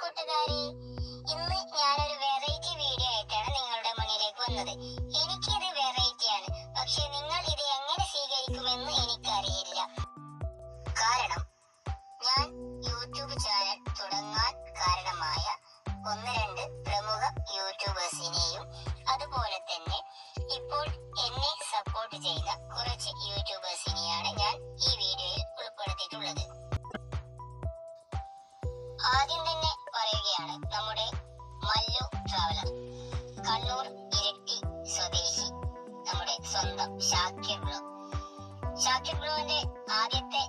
കൂട്ടുകാരെ ഇന്ന് ഞാനൊരു വെറൈറ്റി വീഡിയോ ആയിട്ടാണ് നിങ്ങളുടെ മുന്നിലേക്ക് വന്നത്. എനിക്കിത് വെറൈറ്റി ആണ്. പക്ഷെ നിങ്ങൾ ഇത് എങ്ങനെ സ്വീകരിക്കുമെന്ന് എനിക്കറിയില്ല. കാരണം ഞാൻ യൂട്യൂബ് ചാനൽ തുടങ്ങാൻ കാരണമായ ഒന്ന് രണ്ട് പ്രമുഖ യൂട്യൂബേഴ്സിനെയും അതുപോലെ തന്നെ ഇപ്പോൾ എന്നെ സപ്പോർട്ട് ചെയ്ത കുറച്ച് യൂട്യൂബേഴ്സിനെയാണ് ഞാൻ ഈ വീഡിയോയിൽ ഉൾപ്പെടുത്തിയിട്ടുള്ളത്. ആദ്യം തന്നെ പറയുകയാണ് നമ്മുടെ മല്ലു ട്രാവലർ കണ്ണൂർ ഇരട്ടി സ്വദേശി നമ്മുടെ സ്വന്തം ഷാക്കിർ ബ്രോ. ഷാക്കിർ ബ്രോന്റെ ആദ്യത്തെ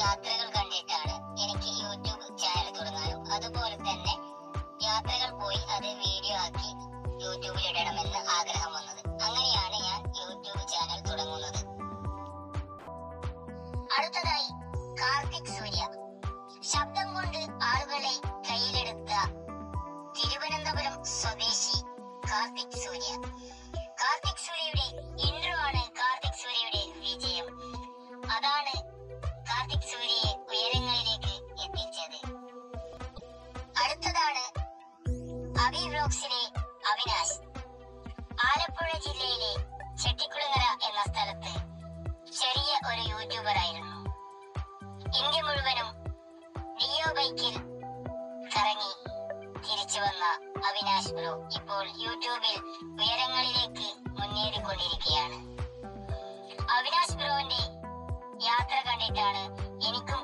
യാത്രകൾ കണ്ടിട്ടാണ് എനിക്ക് യൂട്യൂബ് ചാനൽ തുടങ്ങാനും അതുപോലെ തന്നെ യാത്രകൾ പോയി അത് വീഡിയോ ആക്കി യൂട്യൂബിൽ ഇടണമെന്ന് ആഗ്രഹം വന്നത്. അങ്ങനെയാണ് ഞാൻ യൂട്യൂബ് ചാനൽ തുടങ്ങുന്നത്. അടുത്തതായി കാർത്തിക് സൂര്യ. ശബ്ദം കൊണ്ട് ആളുകളെ സൂര്യ കാർത്തിക് സൂര്യയുടെ ഇൻട്രോ ആണ് കാർത്തിക് സൂര്യയുടെ വിജയം. അതാണ് കാർത്തിക് സൂര്യയെ ഉയരങ്ങളിലേക്ക് എത്തിച്ചത്. അടുത്തതാണ് അബി വ്ലോഗ്സിലെ അവിനാശ്. ആലപ്പുഴ ജില്ലയിലെ ചെട്ടിക്കുളങ്ങര എന്ന സ്ഥലത്ത് ചെറിയ ഒരു യൂട്യൂബർ ആയിരുന്നു ഇന്ത്യ മുഴുവനും ബൈക്കിൽ അവിനാശ് ബ്രോ ഇപ്പോൾ യൂട്യൂബിൽ ഉയരങ്ങളിലേക്ക് മുന്നേറിക്കൊണ്ടിരിക്കുകയാണ്. അവിനാശ് ബ്രോന്റെ യാത്ര കണ്ടിട്ടാണ് എനിക്കും